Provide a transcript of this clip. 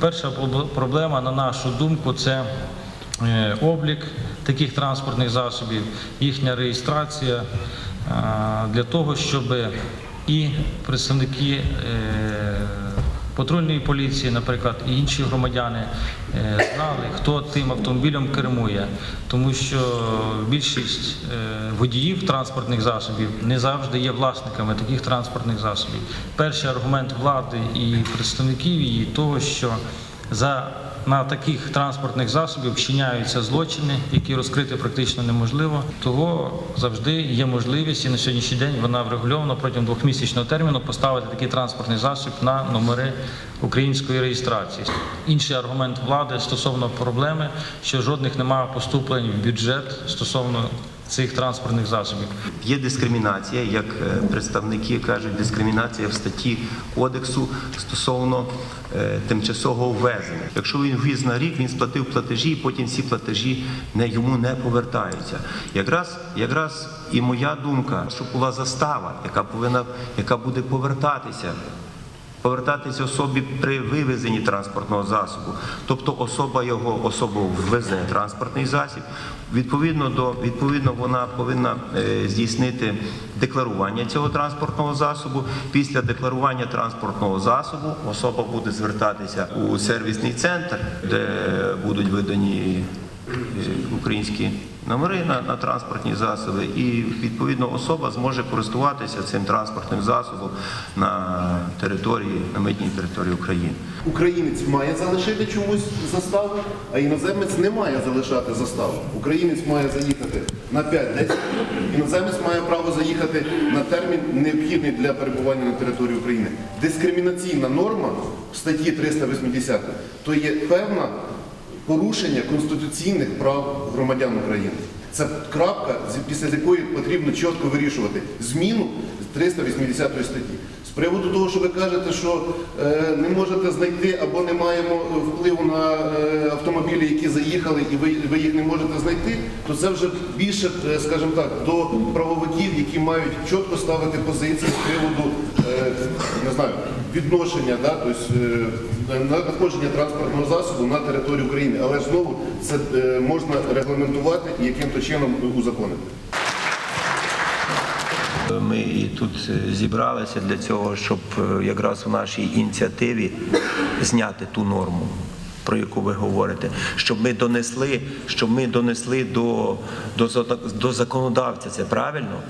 Перша проблема, на нашу думку, це е, облік таких транспортних засобів, їхня реєстрація е, для того, щоб і представники е, патрульної поліції, наприклад, і інші громадяни е, знали, хто тим автомобілем кермує, тому що більшість е, водіїв транспортних засобів не завжди є власниками таких транспортних засобів. Перший аргумент влади і представників її того, що за на таких транспортних засобів вчиняються злочини, які розкрити практично неможливо. Того завжди є можливість, і на сьогоднішній день вона врегульована протягом двохмісячного терміну поставити такий транспортний засіб на номери української реєстрації. Інший аргумент влади стосовно проблеми, що жодних немає поступлень в бюджет стосовно цих транспортних засобів. Є дискримінація, як е, представники кажуть, дискримінація в статті кодексу стосовно е, тимчасового ввезення. Якщо він ввіз на рік, він сплатив платежі, і потім ці платежі не йому не повертаються. Якраз, якраз і моя думка, щоб була застава, яка повинна, яка буде повертатися. Повертатися особі при вивезенні транспортного засобу, тобто особа його особа ввезе транспортний засіб. Відповідно до відповідно, вона повинна е, здійснити декларування цього транспортного засобу. Після декларування транспортного засобу особа буде звертатися у сервісний центр, де будуть видані е, українські номери на, на транспортні засоби, і відповідно особа зможе користуватися цим транспортним засобом на території, на митній території України. Українець має залишити чомусь заставу, а іноземець не має залишати заставу. Українець має заїхати на 5-10 років, іноземець має право заїхати на термін, необхідний для перебування на території України. Дискримінаційна норма в статті 380 то є певна порушення конституційних прав громадян України. Це крапка, після якої потрібно чітко вирішувати зміну з 380 статті. З приводу того, що ви кажете, що е, не можете знайти або не маємо е, впливу на е, автомобілі, які заїхали, і ви, ви їх не можете знайти, то це вже більше, е, скажімо так, до правовиків, які мають чітко ставити позиції з приводу е, не знаю, відношення, да, тобто, надходження транспортного засобу на територію України. Але знову це е, можна регламентувати і яким-то чином узаконити. Ми і тут е, зібралися для цього, щоб якраз у нашій ініціативі зняти ту норму. Про яку ви говорите, щоб ми донесли, щоб ми донесли до, до, до законодавця, це правильно?